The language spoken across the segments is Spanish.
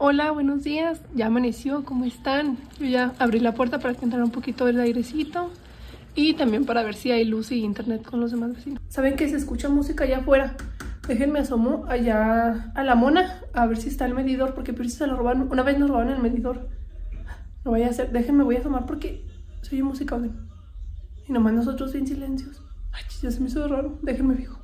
Hola, buenos días. Ya amaneció, ¿cómo están? Yo ya abrí la puerta para que entrara un poquito de airecito y también para ver si hay luz y internet con los demás vecinos. ¿Saben que se escucha música allá afuera? Déjenme asomo allá a la mona a ver si está el medidor porque por se lo robaron. Una vez nos robaron el medidor. No vaya a hacer, déjenme, voy a asomar porque soy música, ¿ven? Y nomás nosotros en silencios. Ay, ya se me hizo raro. Déjenme fijo.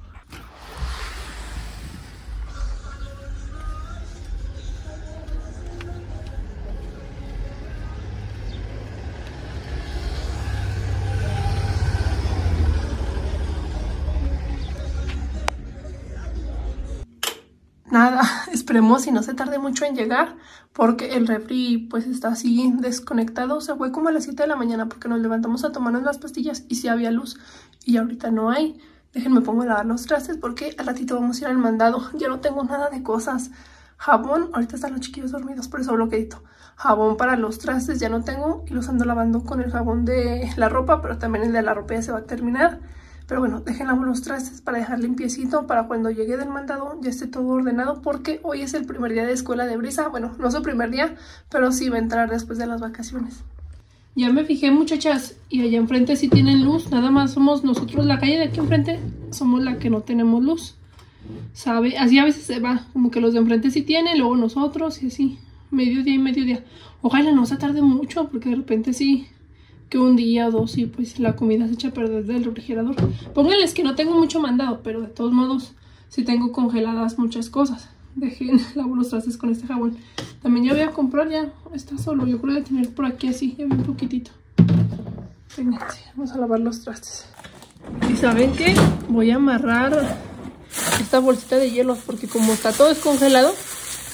Nada, esperemos y no se tarde mucho en llegar porque el refri pues está así desconectado, se fue como a las 7 de la mañana porque nos levantamos a tomarnos las pastillas y si había luz y ahorita no hay. Déjenme pongo a lavar los trastes porque al ratito vamos a ir al mandado, ya no tengo nada de cosas. Jabón, ahorita están los chiquillos dormidos, por eso bloqueadito. Jabón para los trastes ya no tengo y los ando lavando con el jabón de la ropa, pero también el de la ropa ya se va a terminar. Pero bueno, dejen los trastes para dejar limpiecito para cuando llegue del mandado ya esté todo ordenado porque hoy es el primer día de escuela de Brisa. Bueno, no el primer día, pero sí va a entrar después de las vacaciones. Ya me fijé muchachas y allá enfrente sí tienen luz, nada más somos nosotros, la calle de aquí enfrente somos la que no tenemos luz. ¿Sabe? Así a veces se va, como que los de enfrente sí tienen, luego nosotros y así, mediodía y mediodía. Ojalá no se tarde mucho porque de repente sí que un día o dos y pues la comida se echa a perder del refrigerador. Pónganles que no tengo mucho mandado, pero de todos modos sí tengo congeladas muchas cosas. Dejen lavo los trastes con este jabón. También ya voy a comprar, ya está solo. Yo creo de tener por aquí así, ya un poquitito. vamos a lavar los trastes. ¿Y saben qué? Voy a amarrar esta bolsita de hielos porque como está todo descongelado,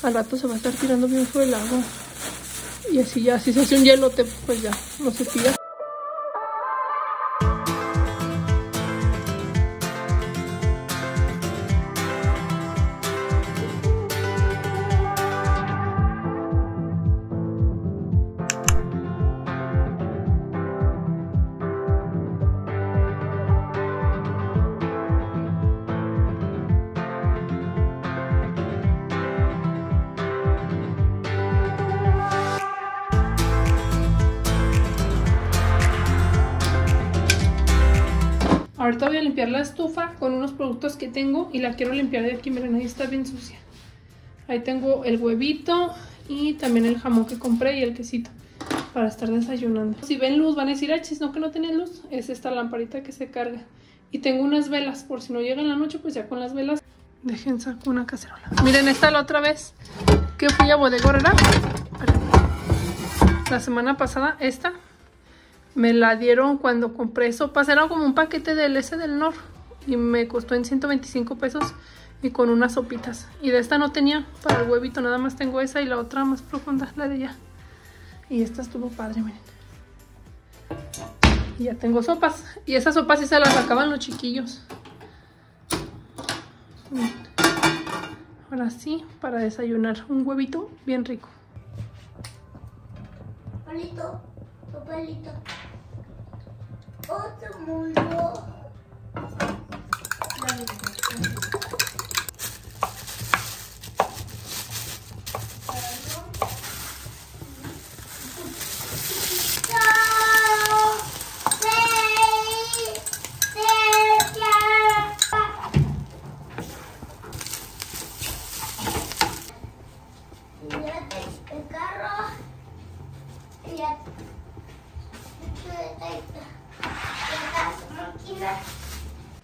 al rato se va a estar tirando bien fue el agua. Y así ya, si se hace un hielote, pues ya no se tira. Ahorita voy a limpiar la estufa con unos productos que tengo y la quiero limpiar de aquí. Miren, ahí está bien sucia. Ahí tengo el huevito y también el jamón que compré y el quesito para estar desayunando. Si ven luz van a decir, ah, no que no tiene luz. Es esta lamparita que se carga. Y tengo unas velas, por si no llega en la noche, pues ya con las velas. Dejen saco una cacerola. Miren, esta la otra vez que fui a Bodegorera. La semana pasada, esta me la dieron cuando compré sopas. Era como un paquete del S del Nor. Y me costó en 125 pesos. Y con unas sopitas. Y de esta no tenía para el huevito. Nada más tengo esa y la otra más profunda, la de ella. Y esta estuvo padre, miren. Y ya tengo sopas. Y esas sopas sí se las sacaban los chiquillos. Ahora sí, para desayunar un huevito bien rico. Palito, papelito. 我怎么了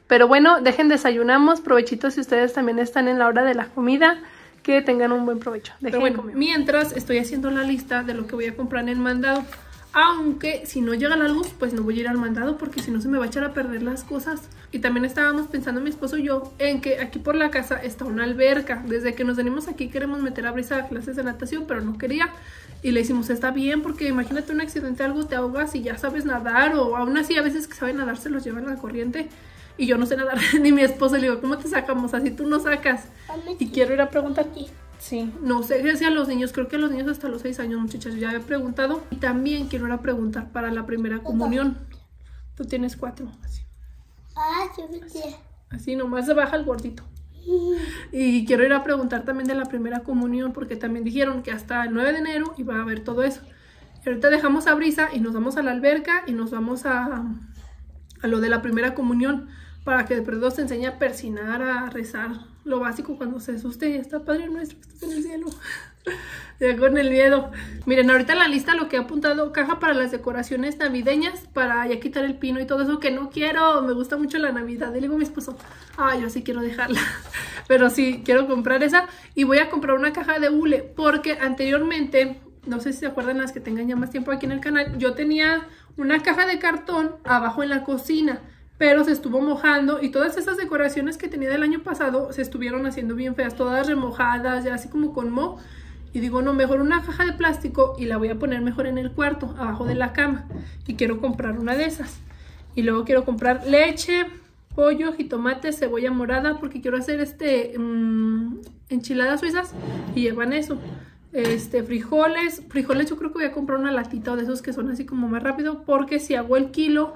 Pero bueno, dejen desayunamos, provechitos si ustedes también están en la hora de la comida, que tengan un buen provecho. Dejen bueno, mientras estoy haciendo la lista de lo que voy a comprar en el mandado, aunque si no llega la luz, pues no voy a ir al mandado porque si no se me va a echar a perder las cosas. Y también estábamos pensando mi esposo y yo en que aquí por la casa está una alberca. Desde que nos venimos aquí queremos meter a Brisa a clases de natación, pero no quería. Y le decimos, está bien porque imagínate un accidente, algo te ahogas y ya sabes nadar o aún así a veces que saben nadar se los llevan a la corriente y yo no sé nadar, ni mi esposo. Le digo, ¿cómo te sacamos? Así tú no sacas. Y quiero ir a preguntar. Sí, no sé qué a los niños, creo que a los niños hasta los 6 años, muchachas, ya he preguntado. Y también quiero ir a preguntar para la primera comunión. Tú tienes cuatro. Así. Ah, yo Así nomás se baja el gordito. Y quiero ir a preguntar también de la primera comunión, porque también dijeron que hasta el 9 de enero iba a haber todo eso. Y ahorita dejamos a Brisa y nos vamos a la alberca y nos vamos a, a lo de la primera comunión, para que de pronto se enseñe a persinar, a rezar lo básico cuando se asuste. Y está Padre nuestro que estás en el cielo. ya con el miedo. Miren, ahorita en la lista lo que he apuntado, caja para las decoraciones navideñas, para ya quitar el pino y todo eso que no quiero. Me gusta mucho la Navidad. Le digo a mi esposo, ay, yo sí quiero dejarla. Pero sí, quiero comprar esa. Y voy a comprar una caja de hule, porque anteriormente, no sé si se acuerdan las que tengan ya más tiempo aquí en el canal, yo tenía una caja de cartón abajo en la cocina pero se estuvo mojando y todas esas decoraciones que tenía del año pasado se estuvieron haciendo bien feas, todas remojadas, ya así como con moho. Y digo, no, mejor una caja de plástico y la voy a poner mejor en el cuarto, abajo de la cama. Y quiero comprar una de esas. Y luego quiero comprar leche, pollo, jitomate, cebolla morada, porque quiero hacer este mmm, enchiladas suizas y llevan eso. Este, frijoles, frijoles yo creo que voy a comprar una latita de esos que son así como más rápido, porque si hago el kilo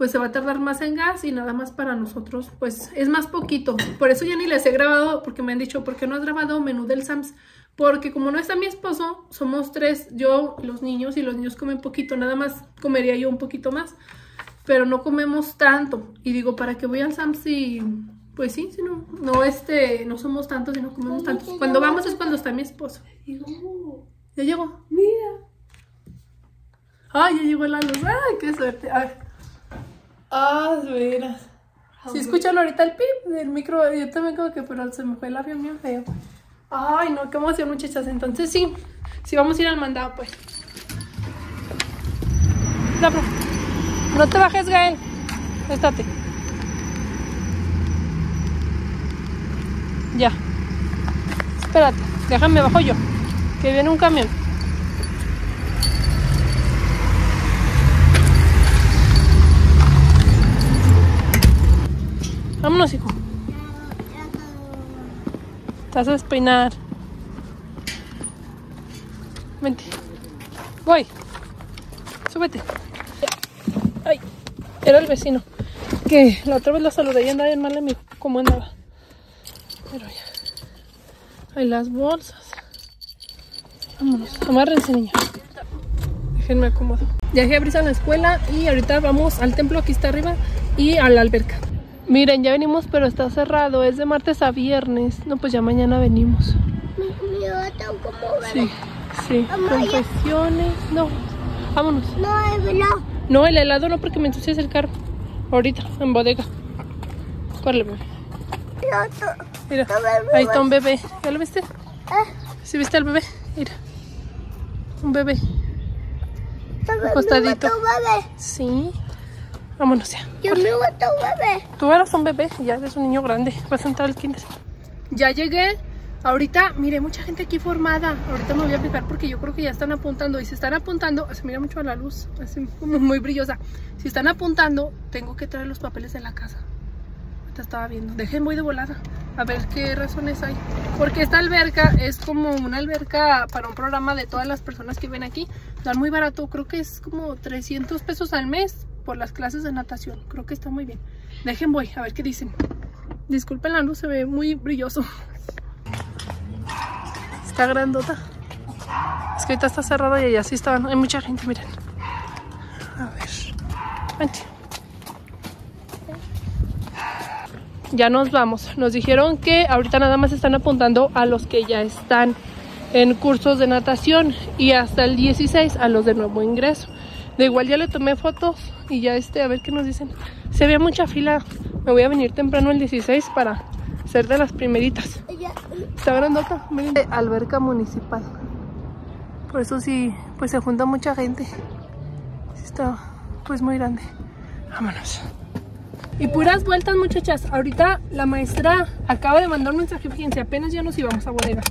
pues se va a tardar más en gas y nada más para nosotros, pues es más poquito. Por eso ya ni les he grabado, porque me han dicho, ¿por qué no has grabado menú del Sams? Porque como no está mi esposo, somos tres, yo, los niños, y los niños comen poquito, nada más comería yo un poquito más, pero no comemos tanto. Y digo, ¿para qué voy al Sams si, pues sí, si no, no, este, no somos tantos y no comemos tantos? Cuando vamos es cuando está mi esposo. Ya llegó. Mira. Ay, ya llegó la luz. Ay, qué suerte. A ver. Ah, de veras. Si escuchan ahorita el pip del micro, yo también como que, pero se me fue el avión bien feo. Ay, no, qué emoción, muchachas. Entonces sí, sí vamos a ir al mandado, pues. No, no te bajes, Gael. Estate. Ya. Espérate, déjame bajo yo. Que viene un camión. Vámonos, hijo. Te vas a despeinar. Vente. Voy. Súbete. Ay, era el vecino. Que la otra vez lo saludé y andaba bien mal amigo. ¿Cómo andaba? Pero ya. Hay las bolsas. Vámonos. Amárrense, niños. Déjenme acomodo. Ya dejé a Brisa en la escuela y ahorita vamos al templo, aquí está arriba, y a la alberca. Miren, ya venimos, pero está cerrado. Es de martes a viernes. No, pues ya mañana venimos. Mi gato como Sí, sí. Confesiones. No. Vámonos. No, el helado. No, el helado no, porque me ensucias el carro. Ahorita, en bodega. Córrele, bebé. Mira, ahí está un bebé. ¿Ya lo viste? ¿Sí viste al bebé? Mira. Un bebé. Acostadito. Sí. Vámonos ya. Yo me gusta un bebé. Tú eras un bebé, ya eres un niño grande. Vas a entrar al kinder. Ya llegué. Ahorita, mire, mucha gente aquí formada. Ahorita me voy a fijar porque yo creo que ya están apuntando. Y si están apuntando, se mira mucho a la luz, así como muy brillosa. Si están apuntando, tengo que traer los papeles de la casa. Ahorita estaba viendo. Dejen muy de volada. A ver qué razones hay. Porque esta alberca es como una alberca para un programa de todas las personas que ven aquí. Dan muy barato, creo que es como 300 pesos al mes por las clases de natación. Creo que está muy bien. Dejen voy, a ver qué dicen. Disculpen la luz, se ve muy brilloso. Está grandota. Es que ahorita está cerrada y allá sí estaban. Hay mucha gente, miren. A ver. Vente. Ya nos vamos. Nos dijeron que ahorita nada más están apuntando a los que ya están en cursos de natación y hasta el 16 a los de nuevo ingreso. De igual ya le tomé fotos y ya este, a ver qué nos dicen. Se ve mucha fila. Me voy a venir temprano el 16 para ser de las primeritas. Está grandota, miren. Alberca municipal. Por eso sí, pues se junta mucha gente. Está pues muy grande. Vámonos. Y puras vueltas muchachas. Ahorita la maestra acaba de mandar un mensaje, fíjense, apenas ya nos íbamos a bodega.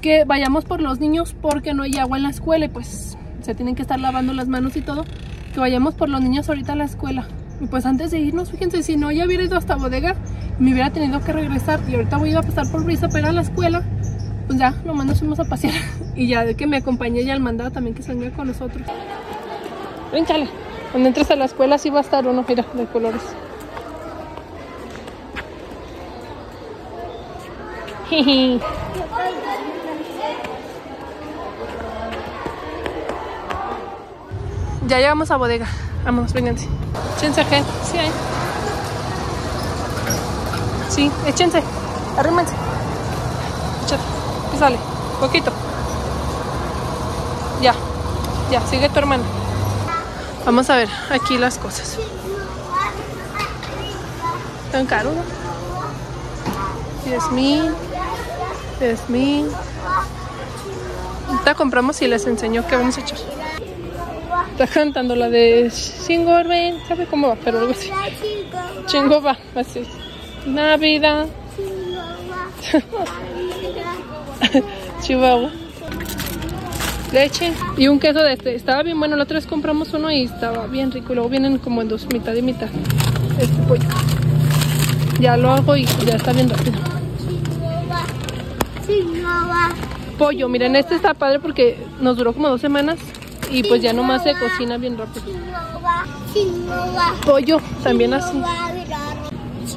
Que vayamos por los niños porque no hay agua en la escuela y pues se tienen que estar lavando las manos y todo. Que vayamos por los niños ahorita a la escuela. Y pues antes de irnos, fíjense, si no ya hubiera ido hasta bodega, me hubiera tenido que regresar. Y ahorita voy a pasar por Brisa para a la escuela. Pues ya, nomás nos fuimos a pasear. Y ya de que me acompañé ya al mandado también que salga con nosotros. Ven, chale. Cuando entres a la escuela sí va a estar uno, mira, de colores. ya llegamos a bodega. Vámonos, vénganse. Échense gente. Sí, hay. Sí, échense. Arrímense. Échate. Písale. Poquito. Ya. Ya, sigue tu hermano. Vamos a ver aquí las cosas. Tan caro, ¿no? 10 mil. 10 mil. Ahorita compramos y les enseño qué vamos a echar. Cantando la de Shingorben, ¿sabe cómo va? Pero algo así. Chingo va, así. Navidad. Chihuahua. Leche y un queso de este. Estaba bien bueno. La otra vez compramos uno y estaba bien rico. Y luego vienen como en dos, mitad y mitad. Este pollo. Ya lo hago y ya está bien rápido. Pollo, miren, este está padre porque nos duró como dos semanas y pues ya nomás se cocina bien rápido. Pollo, también así.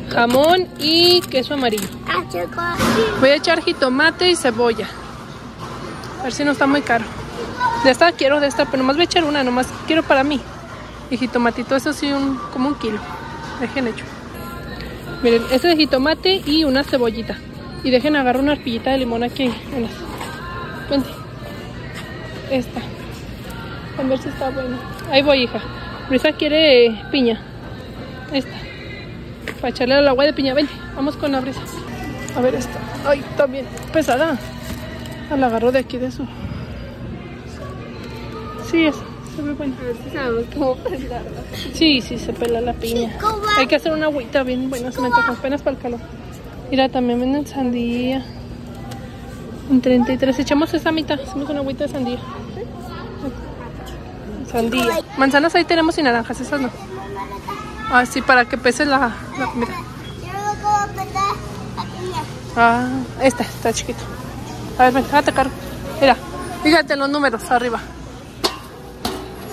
Jamón y queso amarillo. Voy a echar jitomate y cebolla. A ver si no está muy caro. De esta quiero, de esta, pero nomás voy a echar una, nomás quiero para mí. Y jitomatito, eso sí, un, como un kilo. Dejen hecho. Miren, este de jitomate y una cebollita. Y dejen agarrar una arpillita de limón aquí. Unas. Vente. Esta. A ver si está bueno. Ahí voy, hija. Brisa quiere eh, piña. Esta. Para echarle al agua de piña. Vente, vamos con la brisa. A ver esta. Ay, bien pesada. Ah, La agarro de aquí de su. Sí, es. Se ve buena. Sí, sí, se pela la piña. Hay que hacer una agüita bien buena, se me antoja apenas para el calor. Mira, también venden sandía. En 33, echamos esa mitad, hacemos una agüita de sandía. Manzanas ahí tenemos y naranjas, esas no. Ah, sí, para que pese la, la comida. Ah, esta, está chiquito. A ver, ven, cargo. Mira, fíjate los números arriba.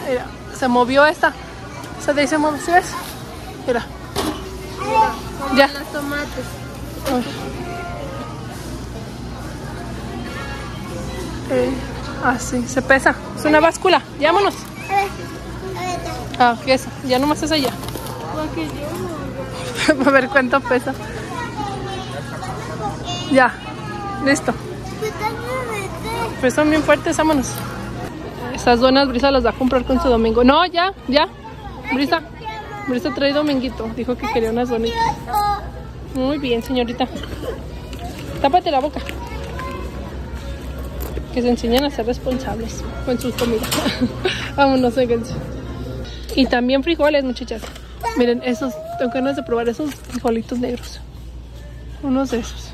Mira, se movió esta. Esa de ahí se movió, ¿sí ves? Mira. Ya. Tomates. Eh, ah, sí, se pesa. Es una báscula. Llámonos. Ah, ¿qué es? Ya nomás es allá. A ver cuánto pesa. Ya. Listo. Pues son bien fuertes, vámonos. Estas donas Brisa las va a comprar con su domingo. No, ya, ya. Brisa. Brisa trae dominguito. Dijo que quería unas donitas. Muy bien, señorita. Tápate la boca. Que se enseñan a ser responsables con sus comidas. Vámonos, vénganse. Y también frijoles, muchachas. Miren, esos, tengo ganas de probar esos frijolitos negros. Unos de esos.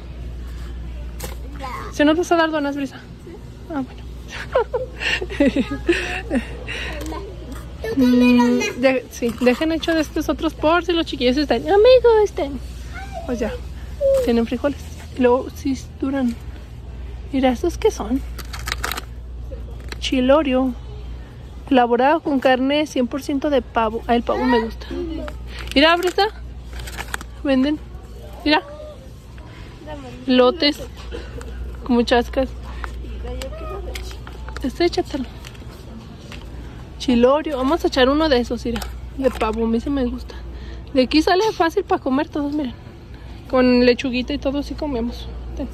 ¿Se nos vas a dar donas, Brisa? Ah, bueno. Mm, sí, dejen hecho de estos otros por si los chiquillos están. Amigo, están. Pues ya, tienen frijoles. Y luego sí duran. Mira, ¿estos qué son? Chilorio. Elaborado con carne 100% de pavo. Ah, el pavo me gusta. Mira, Brisa. Venden. Mira. Lotes. Como chascas. Este échatelo. Chilorio. Vamos a echar uno de esos, mira. De pavo, a mí se me gusta. De aquí sale fácil para comer todos, miren. Con lechuguita y todo así comemos. Ten.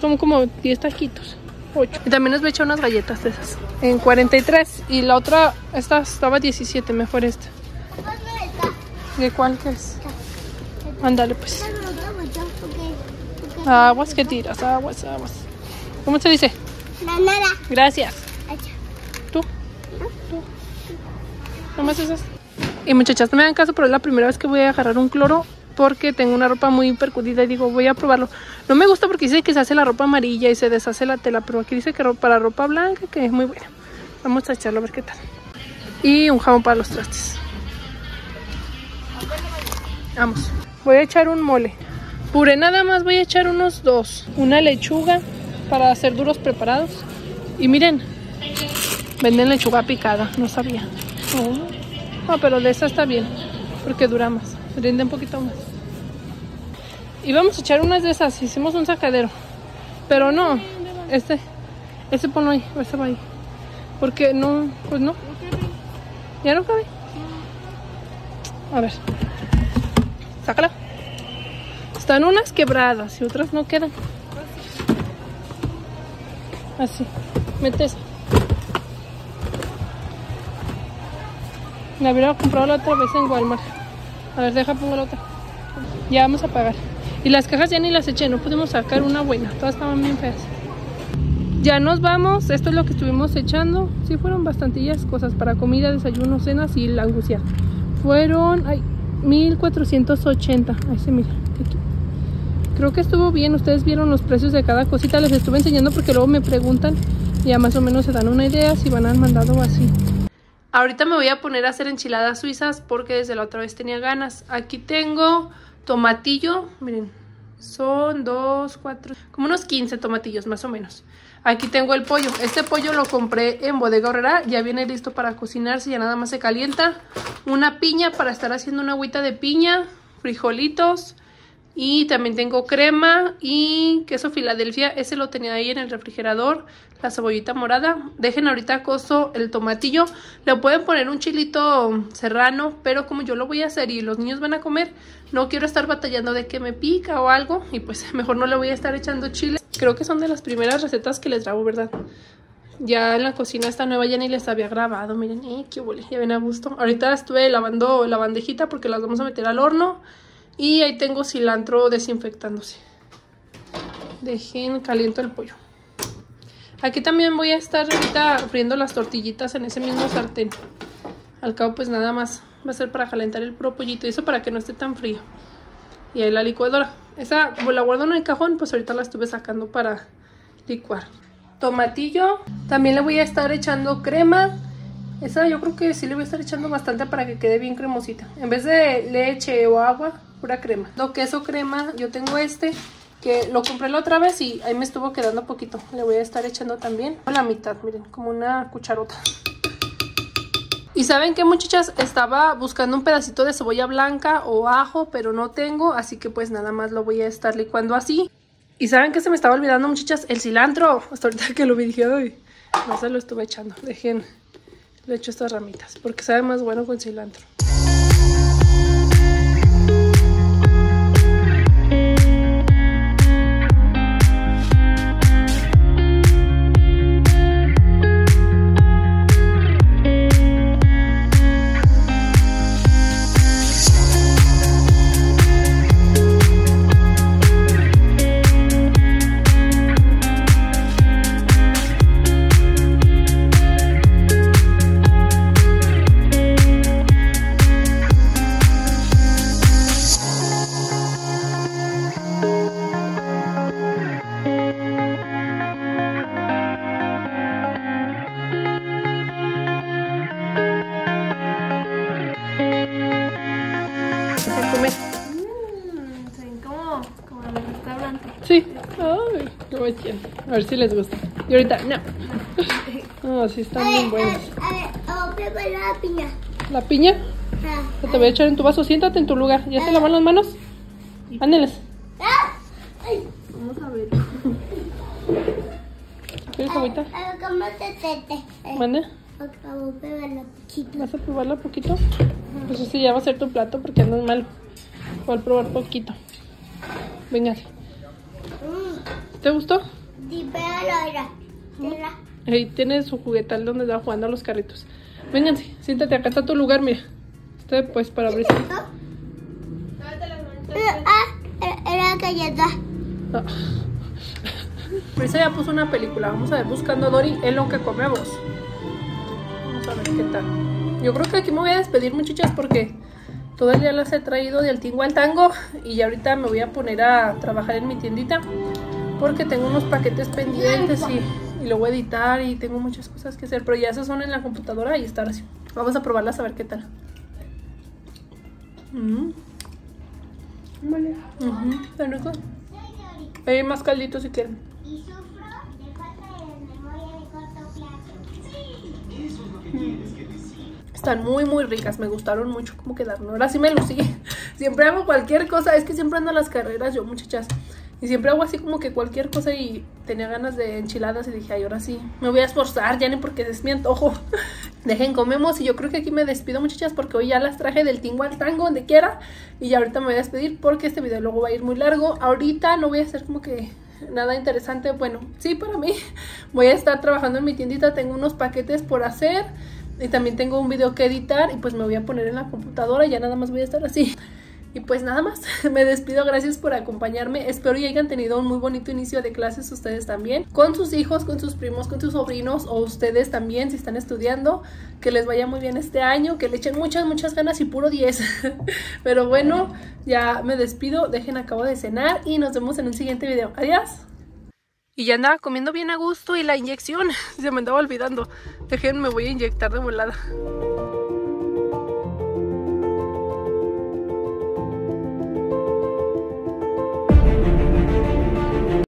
Son como 10 taquitos. 8. Y también les voy a echar unas galletas de esas. En 43. Y la otra, esta estaba 17, mejor esta. ¿De cuál que es? Ándale pues. Aguas que tiras, aguas, aguas. ¿Cómo se dice? Gracias. ¿Tú? ¿Tú? Nomás esas. Y muchachas, no me hagan caso, pero es la primera vez que voy a agarrar un cloro porque tengo una ropa muy percudida y digo, voy a probarlo. No me gusta porque dice que se hace la ropa amarilla y se deshace la tela, pero aquí dice que para ropa blanca, que es muy buena. Vamos a echarlo a ver qué tal. Y un jabón para los trastes. Vamos. Voy a echar un mole. Puré nada más voy a echar unos dos. Una lechuga para hacer duros preparados. Y miren, venden lechuga picada, no sabía. No, pero de esa está bien, porque dura más. Rinde un poquito más. Íbamos a echar unas de esas, hicimos un sacadero. Pero no, este, este ponlo ahí, este va ahí. Porque no, pues no. ¿Ya no cabe? A ver. Sácala. Están unas quebradas y otras no quedan. Así. Mete esa. La hubiera comprado la otra vez en Walmart. A ver, deja, pongo la otra. Ya vamos a pagar. Y las cajas ya ni las eché, no pudimos sacar una buena. Todas estaban bien feas. Ya nos vamos. Esto es lo que estuvimos echando. Sí, fueron bastantillas cosas para comida, desayuno, cenas y la angustia. Fueron, ay, 1480. Ahí se mira. Creo que estuvo bien. Ustedes vieron los precios de cada cosita. Les estuve enseñando porque luego me preguntan. Ya más o menos se dan una idea si van al mandado o así. Ahorita me voy a poner a hacer enchiladas suizas porque desde la otra vez tenía ganas. Aquí tengo tomatillo, miren, son dos, cuatro, como unos 15 tomatillos más o menos. Aquí tengo el pollo. Este pollo lo compré en Bodega Horrera. Ya viene listo para cocinarse, ya nada más se calienta. Una piña para estar haciendo una agüita de piña, frijolitos. Y también tengo crema y queso Filadelfia. Ese lo tenía ahí en el refrigerador. La cebollita morada. Dejen ahorita coso el tomatillo. Le pueden poner un chilito serrano. Pero como yo lo voy a hacer y los niños van a comer, no quiero estar batallando de que me pica o algo. Y pues mejor no le voy a estar echando chile. Creo que son de las primeras recetas que les grabo, ¿verdad? Ya en la cocina esta nueva ya ni les había grabado. Miren, eh, qué huele. Ya ven a gusto. Ahorita estuve lavando la bandejita porque las vamos a meter al horno. Y ahí tengo cilantro desinfectándose. Dejen caliento el pollo. Aquí también voy a estar ahorita friendo las tortillitas en ese mismo sartén. Al cabo pues nada más va a ser para calentar el puro pollito. Y eso para que no esté tan frío. Y ahí la licuadora. Esa la guardo en el cajón pues ahorita la estuve sacando para licuar. Tomatillo. También le voy a estar echando crema. Esa yo creo que sí le voy a estar echando bastante para que quede bien cremosita. En vez de leche o agua, pura crema. Lo queso crema, yo tengo este que lo compré la otra vez y ahí me estuvo quedando poquito. Le voy a estar echando también la mitad, miren, como una cucharota. Y saben que muchachas, estaba buscando un pedacito de cebolla blanca o ajo, pero no tengo, así que pues nada más lo voy a estar licuando así. Y saben que se me estaba olvidando muchachas, el cilantro. Hasta ahorita que lo vi dije, ay, no se lo estuve echando. Dejen, le echo estas ramitas, porque sabe más bueno con cilantro. Comer. Mmm, se ven como, como en el restaurante. Sí. Ay, qué buen A ver si les gusta. Y ahorita, no. Ah, sí, están bien buenos. A ver, oh, prueba la piña. ¿La piña? Ah. Yo te voy a echar en tu vaso. Siéntate en tu lugar. ¿Ya se lavan las manos? Ándeles. Ah. Vamos a ver. ¿Quieres agüita? Ah, ¿Cómo te tete? Mande. Acabo de probarla poquito. ¿Vas a probarla poquito? Pues sí, ya va a ser tu plato porque andas mal. Voy a probar poquito. Venga. Mm. ¿Te gustó? Ahora. Mira. Ahí tienes su juguetal donde va jugando a los carritos. Vénganse, siéntate, acá está tu lugar, mira. Este pues para abrirse. Ah, era, era galleta. Ah. Brisa ya puso una película. Vamos a ver buscando a Dory en lo que comemos. Vamos a ver qué tal. Yo creo que aquí me voy a despedir, muchachas, porque todo el día las he traído del tingo al tango. Y ya ahorita me voy a poner a trabajar en mi tiendita. Porque tengo unos paquetes pendientes y, y lo voy a editar y tengo muchas cosas que hacer. Pero ya esas son en la computadora y estar así. Vamos a probarlas a ver qué tal. Mm. Vale. Ujú, está rico. Hay más caldito si quieren. Y sufro de falta de memoria de corto plazo. Están muy muy ricas, me gustaron mucho cómo quedaron. Ahora sí me lucí. Siempre hago cualquier cosa, es que siempre ando a las carreras yo, muchachas. Y siempre hago así como que cualquier cosa y tenía ganas de enchiladas y dije, ay, ahora sí, me voy a esforzar, ya ni porque es mi antojo. Dejen, comemos y yo creo que aquí me despido muchachas porque hoy ya las traje del tingo al tango, donde quiera. Y ya ahorita me voy a despedir porque este video luego va a ir muy largo. Ahorita no voy a hacer como que nada interesante, bueno, sí para mí. Voy a estar trabajando en mi tiendita, tengo unos paquetes por hacer. Y también tengo un video que editar y pues me voy a poner en la computadora, ya nada más voy a estar así. Y pues nada más, me despido, gracias por acompañarme. Espero y hayan tenido un muy bonito inicio de clases ustedes también, con sus hijos, con sus primos, con sus sobrinos o ustedes también si están estudiando. Que les vaya muy bien este año, que le echen muchas, muchas ganas y puro 10. Pero bueno, ya me despido, dejen acabo de cenar y nos vemos en un siguiente video. Adiós. Y ya andaba comiendo bien a gusto y la inyección se me andaba olvidando. Dejen, me voy a inyectar de volada.